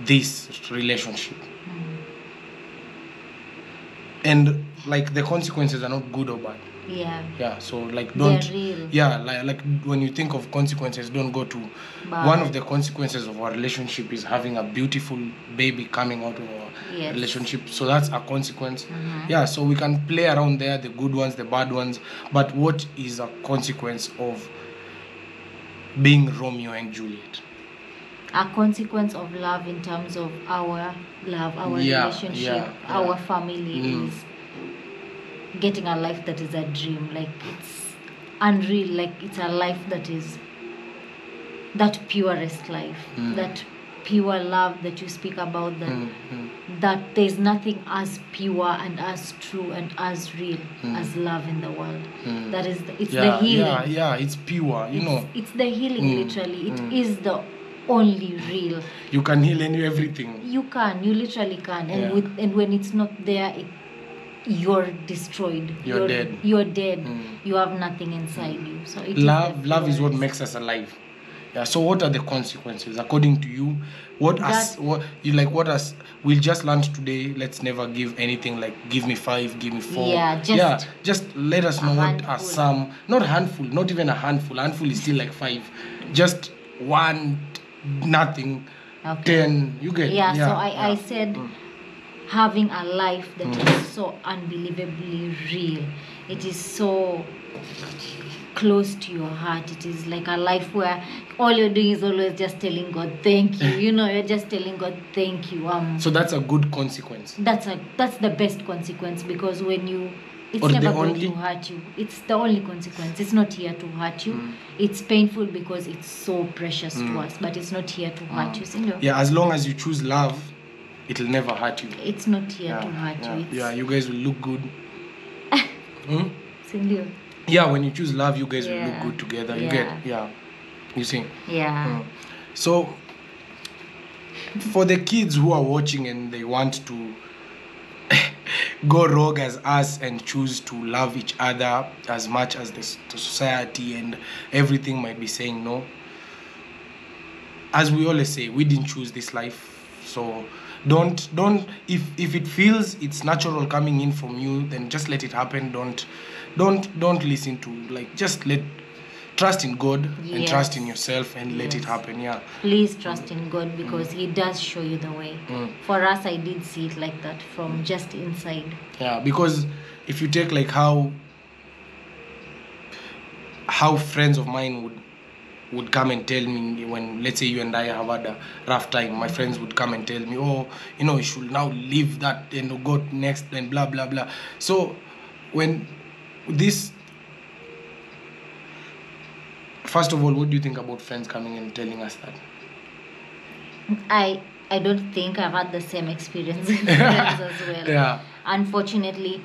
this relationship? And like the consequences are not good or bad yeah, yeah so like don't yeah like, like when you think of consequences don't go to Bad. one of the consequences of our relationship is having a beautiful baby coming out of our Yes. relationship so that's a consequence Mhm. yeah so we can play around there the good ones the bad ones but what is a consequence of being romeo and juliet a consequence of love in terms of our love, our Yeah, relationship, yeah, our family Mm. is getting a life that is a dream. Like it's unreal. Like it's a life that is that purest life, Mm. that pure love that you speak about. That Mm, that there's nothing as pure and as true and as real Mm. as love in the world. Mm. That is, the, it's yeah the healing. yeah yeah it's pure you it's, know it's the healing. Mm, Literally, It is the only real you can heal any everything you can you literally can and Yeah. with and when it's not there it, you're destroyed. You're dead. you're dead. Mm. you have nothing inside you. So it is love love is what makes us alive. Yeah so what are the consequences? According to you what That- what you like what us we'll just learn today let's never give anything like give me five give me four. Yeah, just yeah just let us know what are some not a handful not even a handful. Handful is still like five. Just one nothing. Okay. ten you get yeah, so i i said Mm. Having a life that is Mm. so unbelievably real. It is so close to your heart. It is like a life where all you're doing is always just telling god thank you. You know you're just telling god thank you. Um so that's a good consequence. that's a that's the best consequence because when you it's Or never going only- to hurt you. It's the only consequence. It's not here to hurt you. Mm. it's painful because it's so precious to Mm. us but it's not here to hurt you sindio? yeah as long as you choose love it'll never hurt you. It's not here to hurt yeah, you. It's yeah you guys will look good. [LAUGHS] Hmm? sindio? yeah when you choose love you guys will look good together. You Yeah. get yeah. You see? Yeah. Mm. so for the kids who are watching and they want to [LAUGHS] go rogue as us and choose to love each other as much as the, the society and everything might be saying no as we always say we didn't choose this life so don't don't if if it feels it's natural coming in from you then just let it happen. Don't don't don't listen to like just let trust in god and trust in yourself and let it happen yeah. Please trust mm. in god because mm. he does show you the way. Mm. for us i did see it like that from mm. just inside. Yeah because if you take like how how friends of mine would would come and tell me when let's say you and I have had a rough time my friends would come and tell me oh you know you should now leave that and go next and blah blah blah. So when this first of all what do you think about friends coming and telling us that? I i don't think i've had the same experience friends [LAUGHS] as well. Yeah. Unfortunately.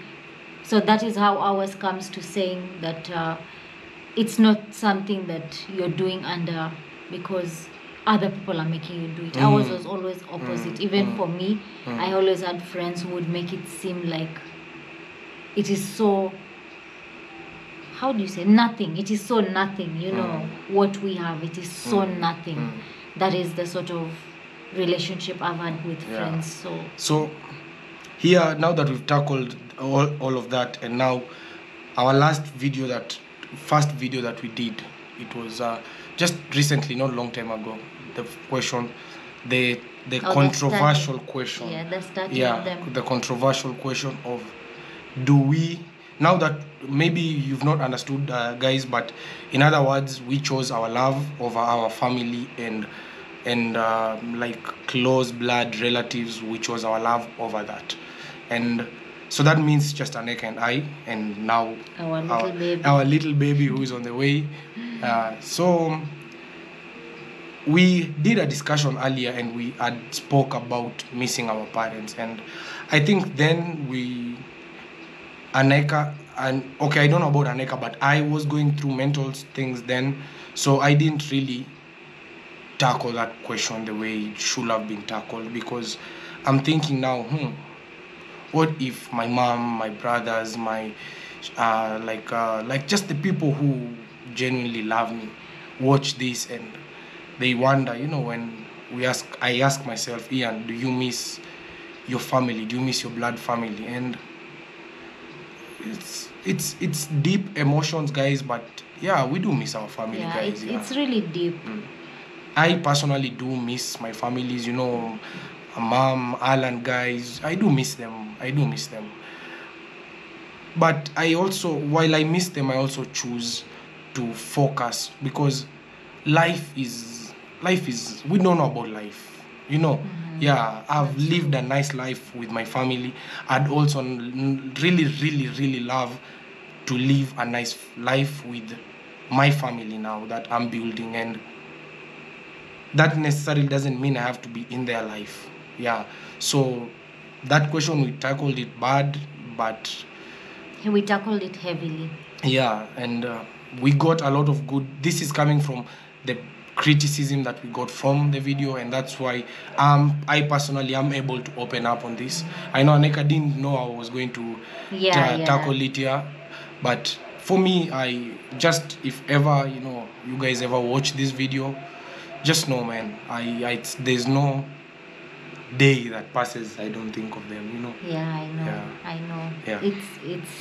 So that is how ours comes to saying that uh, it's not something that you're doing under because other people are making you do it ours Mm. was always opposite Mm, even mm, for me mm. i always had friends who would make it seem like it is so how do you say nothing it is so nothing you know Mm. what we have it is so Mm. nothing Mm. that is the sort of relationship i've had with Yeah. friends so So here now that we've tackled all, all of that and now our last video that first video that we did it was uh, just recently not long time ago the question the the Oh, controversial study. question. Yeah the yeah the controversial question of do we now that maybe you've not understood uh, guys but in other words we chose our love over our family and and uh, like close blood relatives we chose our love over that. And so that means just Aneka and I and now our little our, baby. our little baby who is on the way. Uh, so we did a discussion earlier and we had spoke about missing our parents. And i think then we aneka and okay i don't know about aneka but i was going through mental things then. So i didn't really tackle that question the way it should have been tackled because i'm thinking now hmm what if my mom my brothers my uh, like uh, like just the people who genuinely love me watch this and they wonder you know when we ask i ask myself ian do you miss your family? Do you miss your blood family? And it's it's it's deep emotions guys but yeah we do miss our family yeah guys it's, yeah. it's really deep. I personally do miss my families, you know, mom, Alan guys. I do miss them. I do miss them. But I also, while I miss them, I also choose to focus because life is, life is, we don't know about life. You know, mm-hmm. yeah, I've lived a nice life with my family. I'd also really, really, really love to live a nice life with my family now that I'm building and that necessarily doesn't mean I have to be in their life. Yeah. So that question we tackled it bad, but we tackled it heavily yeah, and uh, we got a lot of good. This is coming from the criticism that we got from the video, and that's why um I personally am able to open up on this. I know Aneka didn't know I was going to Yeah, ta- yeah. tackle it here, but for me, I just if ever you know you guys ever watch this video, just know, man, I, I there's no day that passes I don't think of them. You know. yeah i know Yeah. i know Yeah. it's it's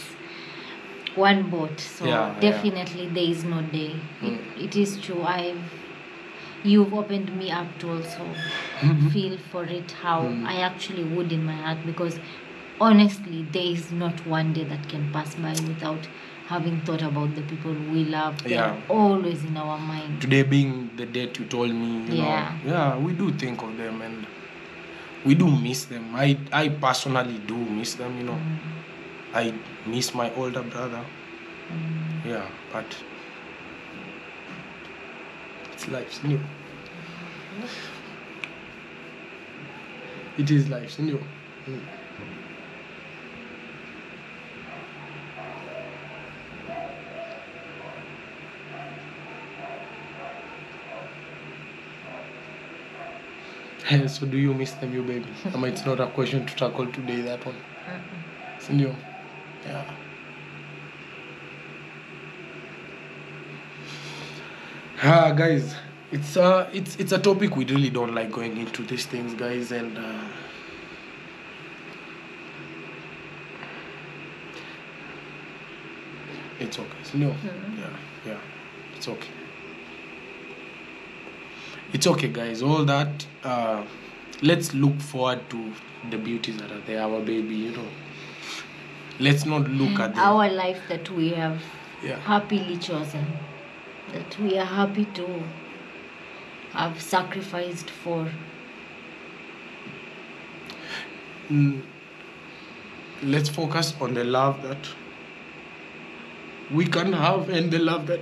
one boat so Yeah, yeah. definitely there is no day Mm. it, it is true i've you've opened me up to also feel for it how Mm. i actually would in my heart because honestly there is not one day that can pass by without having thought about the people we love They're Yeah. always in our mind Today being the date you told me, you Yeah. know, yeah, we do think of them and we do miss them. I I personally do miss them. You know, I miss my older brother. Yeah, but it's life, you know. It is life, you know. Mm. [LAUGHS] so do you miss them, you baby? [LAUGHS] I mean, it's not a question to tackle today. That one, Sindio? Yeah. Ah, guys, it's uh, it's it's a topic we really don't like going into these things, guys, and uh, it's okay. Sindio? Yeah, yeah, it's okay. It's okay, guys. All that. Uh, let's look forward to the beauties that are there. Our baby, you know. Let's not look at the our life that we have yeah. happily chosen that we are happy to have sacrificed for Mm, let's focus on the love that we can have and the love that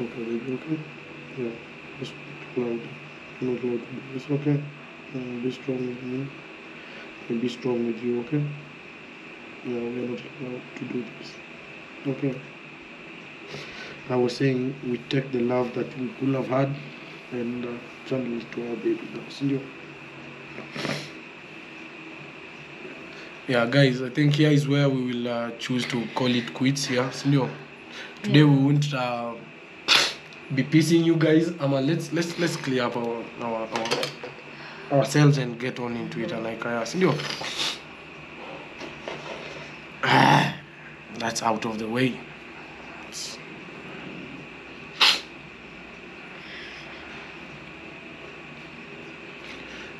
It's okay, baby, okay? Yeah, just not loud. Not loud. It's okay. Uh, be strong with me. And be strong with you, okay? Yeah, we are not allowed to do this. Okay? I was saying we take the love that we could have had and uh, channel it to our baby girl. Sindio? yeah guys i think here is where we will uh, choose to call it quits yeah sindio today we won't uh, be piecing you guys. Ama let's let's let's clear up our our, our ourselves and get on into it And like uh, sindio that's out of the way.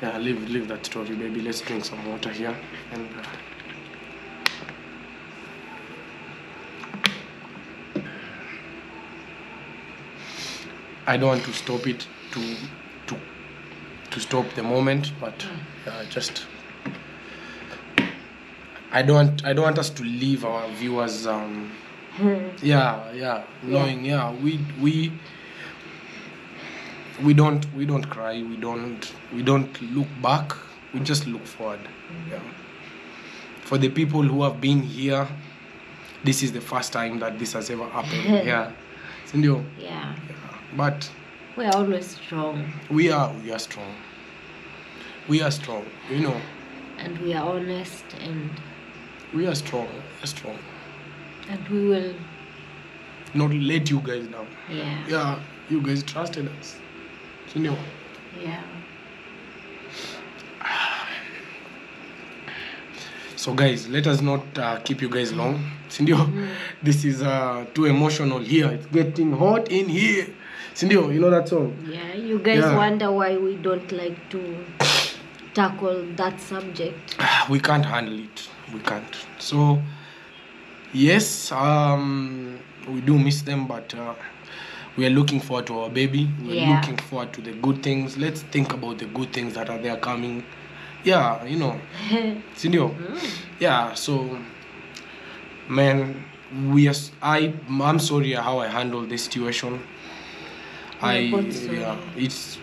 Yeah leave leave that story baby. Let's drink some water here and uh, I don't want to stop it to to to stop the moment, but uh, just I don't want I don't want us to leave our viewers um yeah yeah knowing yeah we we we don't we don't cry we don't we don't look back we just look forward yeah. For the people who have been here this is the first time that this has ever happened [LAUGHS] yeah. Sindio? Yeah. But We're always strong. we are we are strong. We are strong you know. And we are honest and we are strong we are strong. And we will not let you guys down. Yeah. yeah you guys trusted us. Sindio Yeah. [SIGHS] so guys let us not uh, keep you guys long. Sindio this is uh, too emotional here. It's getting hot in here sindio? You know that song? Yeah. You guys Yeah. wonder why we don't like to tackle that subject. we can't handle it. We can't. So yes um we do miss them but uh, we are looking forward to our baby. We're Yeah. looking forward to the good things. Let's think about the good things that are there coming. Yeah you know. [LAUGHS] Sindio? Yeah so man we are I, I'm sorry how i handled this situation i We're both sorry. yeah it's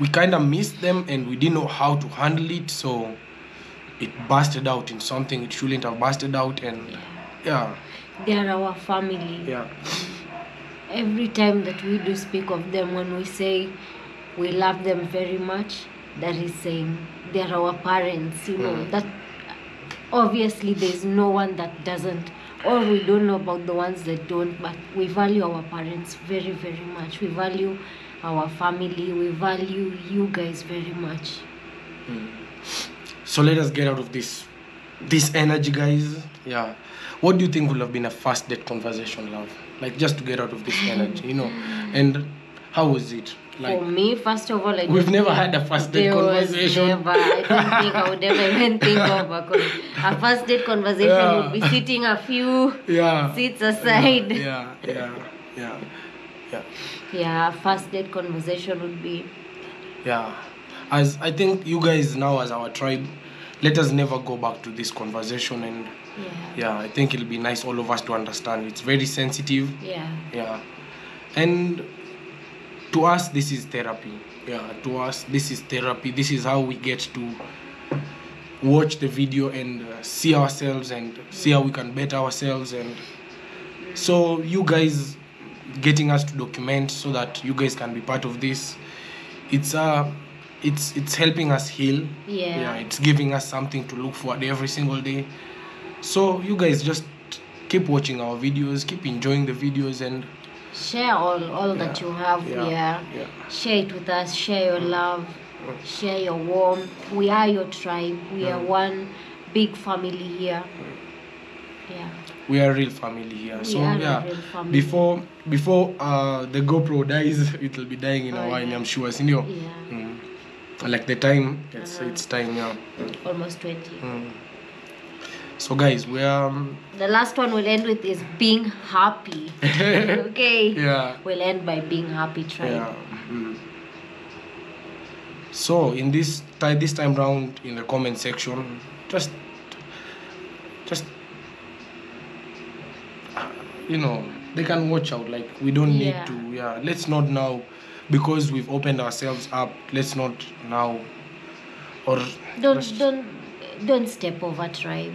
we kind of missed them and we didn't know how to handle it so it busted out in something it shouldn't have busted out and yeah They are our family. yeah Every time that we do speak of them, when we say we love them very much, that is saying they are our parents. You know Mm. that obviously there's no one that doesn't, or we don't know about the ones that don't. But we value our parents very, very much. We value our family. We value you guys very much. Hmm. so let us get out of this this energy guys yeah what do you think would have been a first date conversation love like just to get out of this [LAUGHS] energy you know and how was it like For me, first of all, I We've never had a first date conversation. Never, I don't think I would ever even [LAUGHS] think of a, con- a first date conversation. Yeah. Would be sitting a few yeah seats aside. yeah yeah yeah yeah Yeah, first date conversation would be yeah as i think you guys now as our tribe let us never go back to this conversation and yeah, yeah i think it'll be nice all of us to understand it's very sensitive yeah, yeah and to us this is therapy. Yeah to us this is therapy. This is how we get to watch the video and uh, see ourselves and see how we can better ourselves and so you guys getting us to document so that you guys can be part of this it's uh it's it's helping us heal. Yeah. yeah it's giving us something to look forward every single day. So you guys just keep watching our videos keep enjoying the videos and Share all all that you have. yeah. Share it with us. Share your love. Share your warmth. We are your tribe. We are Mm. one big family here. Yeah. we are real family here We so yeah real family. before before uh the gopro dies [LAUGHS] it will be dying in Oh, a while yeah. i'm sure sindio Yeah. mm. like the time it's Uh-huh. it's time yeah Almost twenty. mm. So guys we are um, The last one we'll end with is being happy. [LAUGHS] okay. yeah We'll end by being happy, tribe. yeah mm. so in this time this time round in the comment section just just you know they can watch out like we don't Yeah. need to yeah let's not now because we've opened ourselves up let's not now or Don't don't don't step over tribe.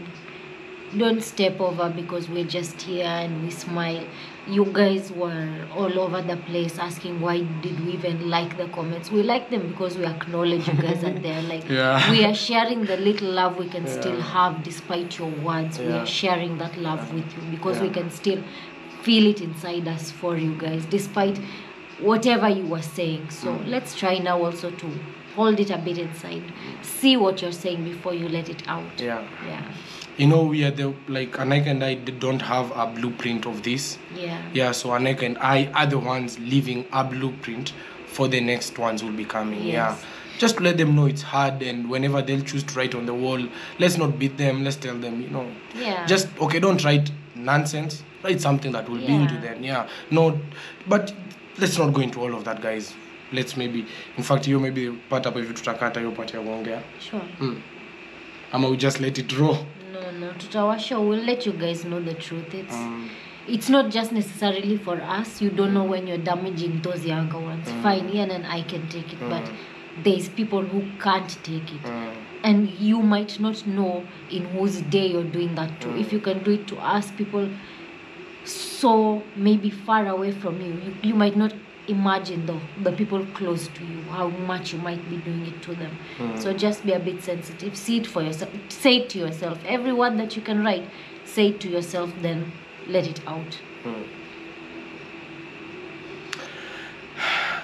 Don't step over because we're just here and we smile. You guys were all over the place asking why did we even like the comments. We like them because we acknowledge you guys are there. [LAUGHS] Like Yeah. we are sharing the little love we can still have despite your words. We are sharing that love with you because we can still feel it inside us for you guys despite whatever you were saying. So Mm. let's try now also to hold it a bit inside see what you're saying before you let it out Yeah. yeah You know, we are the like Anek and I don't have a blueprint of this. yeah Yeah, so Anek and I are the ones leaving a blueprint for the next ones will be coming. Yeah. Just to let them know it's hard and whenever they'll choose to write on the wall, let's not beat them, let's tell them, you know. yeah Just okay, don't write nonsense. Write something that will build you Yeah. then. Yeah. No but let's not go into all of that guys. Let's maybe in fact hiyo maybe pata hapo hivi tutakata hiyo part ya kuongea. sure. Mm. Ama we just let it roll. no no tutawasha. We'll let you guys know the truth. It's Um, it's not just necessarily for us. You don't know when you're damaging those younger ones. Fine ian and i can take it but there's people who can't take it. Mm. and you might not know in whose day you're doing that to. If you can do it to us people so maybe far away from you you, you might not imagine the, the people close to you how much you might be doing it to them. Hmm. So just be a bit sensitive. See it for yourself. Say it to yourself. Every word that you can write say it to yourself then let it out. Hmm.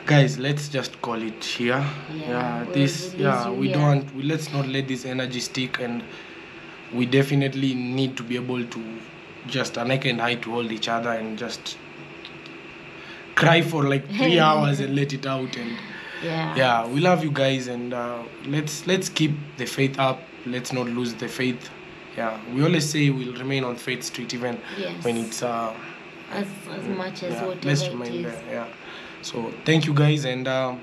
Guys let's just call it here. Yeah, we'll this yeah you we here. don't we, let's not let this energy stick and we definitely need to be able to just Aneka and I to hold each other and just cry [LAUGHS] for like three hours and let it out and yeah. Yeah we love you guys and uh, let's let's keep the faith up. Let's not lose the faith. Yeah we always say we'll remain on faith street even Yes. when it's uh as as much as yeah, whatever let's remain there yeah. So thank you guys and um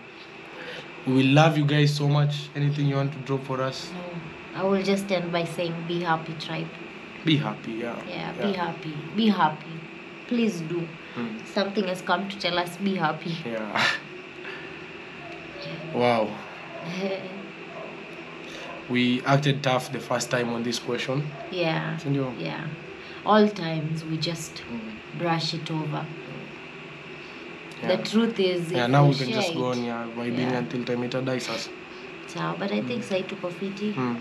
we love you guys so much. Anything you want to drop for us? No, i will just end by saying be happy tribe. Be happy yeah. Yeah, be happy. Be happy. Please do Mm. something has come to tell us be happy yeah wow [LAUGHS] we acted tough the first time on this question yeah Sindio? yeah all times we just Mm. brush it over yeah. the truth is yeah now we can just go on yeah vibing Yeah. until time itadai sasa sawa but i think sai tuko fiti mm.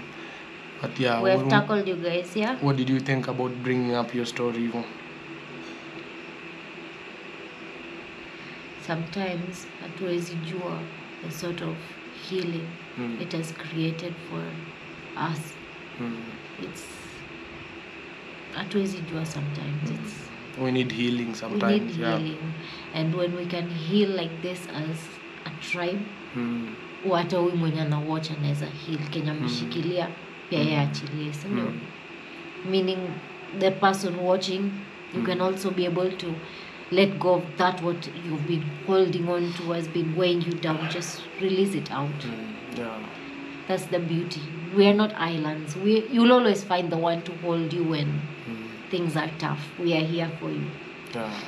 but yeah we have tackled you guys yeah what did you think about bringing up your story Ivo? Sometimes hatuwezi jua the sort of healing Mm. it has created for us Mm. it's hatuwezi jua sometimes it's we need healing we sometimes need yeah healing and when we can heal like this as a tribe mm. hata huyu mwenye anawatch anaweza heal kenya ameshikilia pia yeye achilie sindio Mm. meaning the person watching you mm. can also be able to let go of that what you've been holding on to has been weighing you down just release it out. Mm. yeah. That's the beauty. We are not islands. We you'll always find the one to hold you when mm. things are tough. We are here for you. Yeah.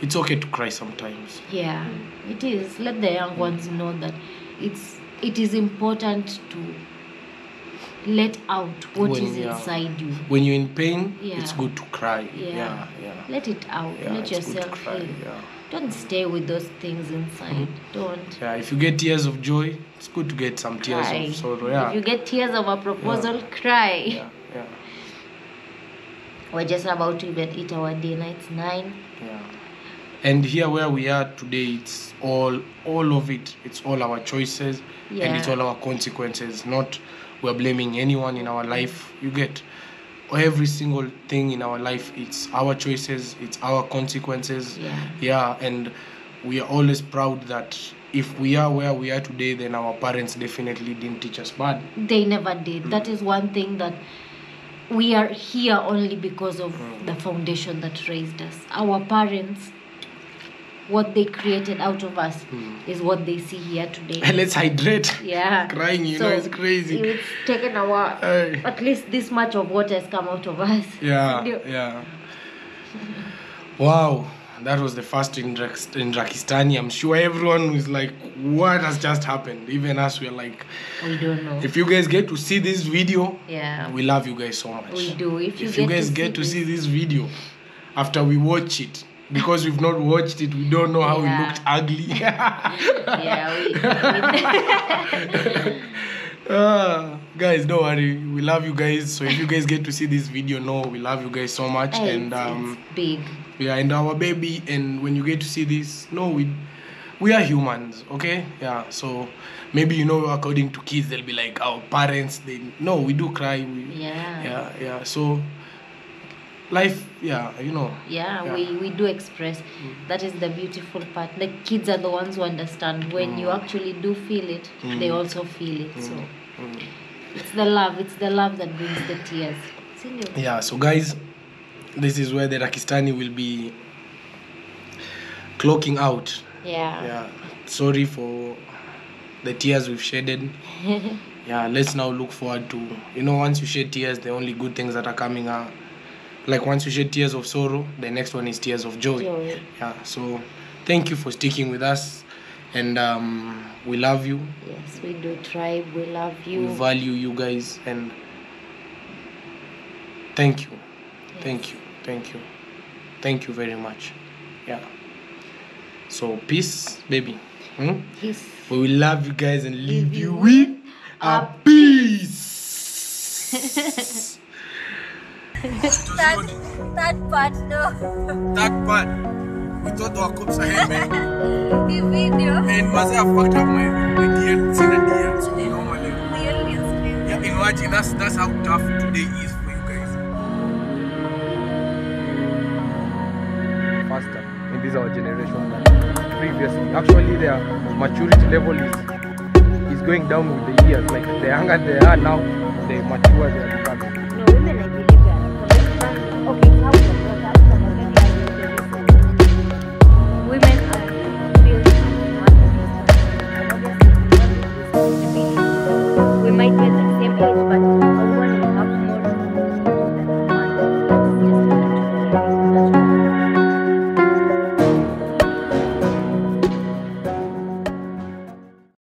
It's okay to cry sometimes. Yeah it is. Let the young ones know that it's it is important to let out what When is inside you. when you're in pain Yeah. it's good to cry. Yeah. yeah yeah, let it out. Yeah, let it's good to yourself cry, heal. yeah. don't stay with those things inside. Mm-hmm. Don't. Yeah if you get tears of joy it's good to get some tears cry. of sorrow yeah. if you get tears of a proposal cry. Yeah yeah. [LAUGHS] We're just about to even eat our dinner it's nine. Yeah. And here where we are today it's all all of it. It's all our choices and it's all our consequences not we're blaming anyone in our life you get. Every single thing in our life it's our choices it's our consequences. Yeah. yeah and we are always proud that if we are where we are today then our parents definitely didn't teach us. Bad they never did. That is one thing that we are here only because of mm. the foundation that raised us. Our parents what they created out of us hmm. is what they see here today And [LAUGHS] let's hydrate yeah crying you know it's crazy it's taken our Hey. at least this much of what has come out of us [LAUGHS] yeah [LAUGHS] yeah wow that was the first in, in Rakistaani. I'm sure everyone was like, what has just happened? Even us, we're like, We don't know. if you guys get to see this video, yeah. we love you guys so much. We do. If you if you get guys to get to see see this video after we watch it, because we've not watched it, we don't know how Yeah. it looked ugly. [LAUGHS] yeah, we, [LAUGHS] Ah, guys, don't worry. We love you guys. So if you guys get to see this video, no, we love you guys so much. Hey, and um, it's big. yeah, and our baby. And when you get to see this, no, we we are humans, okay? Yeah. So maybe you know, according to kids, they'll be like our parents. They no, we do cry. We, Yeah. yeah, yeah. So life, yeah, you know. Yeah, Yeah. we we do express. Mm. That is the beautiful part. The kids are the ones who understand. When you mm. actually do feel it, mm. they also feel it. So it's the love. It's the love that brings the tears. Yeah, so guys, this is where the Rakistaani will be clocking out. Yeah. Yeah, sorry for the tears we've shedded. [LAUGHS] yeah, let's now look forward to, you know, once you shed tears, the only good things that are coming are, like once you shed tears of sorrow, the next one is tears of joy. Joy. Yeah, so thank you for sticking with us. And um, we love you. Yes, we do. Tribe. We love you. We value you guys. And thank you. Thank you. Thank you. Thank you very much. Yeah. So peace, baby. Hmm? Peace. We will love you guys and leave Leave you with a peace. [LAUGHS] That, that part, no. that part, we thought our cops ahead, man. The video. And Mazi, I fucked up my, my DL, seen a DL, so normally. Yeah, imagine that's that's how tough today is for you guys. Faster in this our generation previously. Actually, their maturity level is is going down with the years. Like the younger they are now, the mature they are.